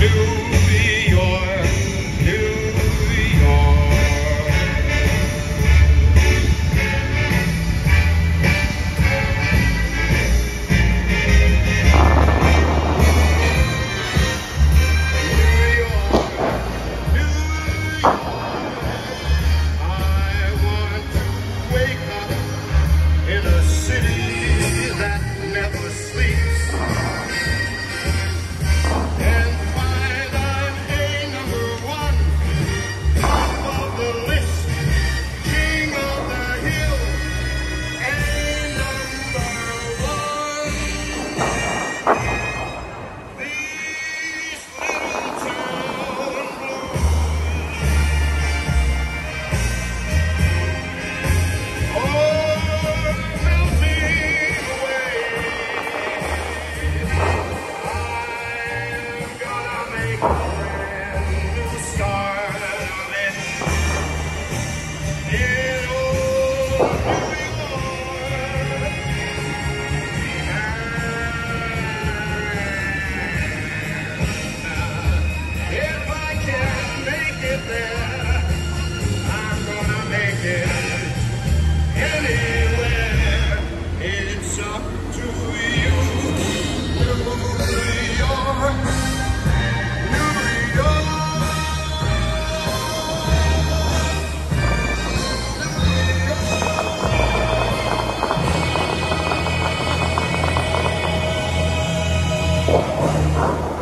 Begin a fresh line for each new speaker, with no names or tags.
New gonna make Huh?